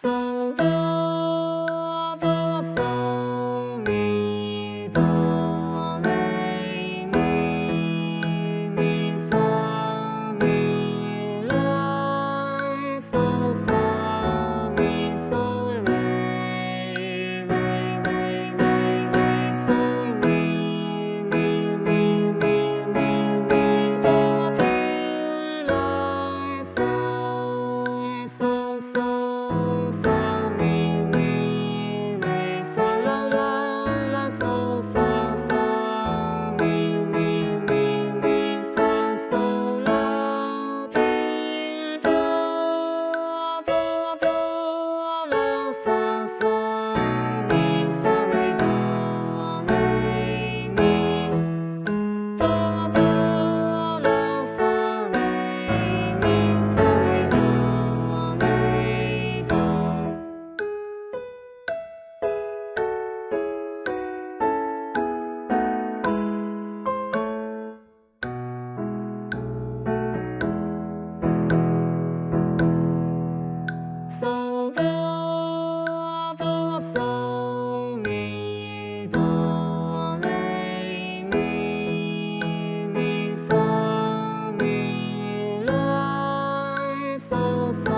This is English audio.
sol do do do re mi mi fa mi la so far.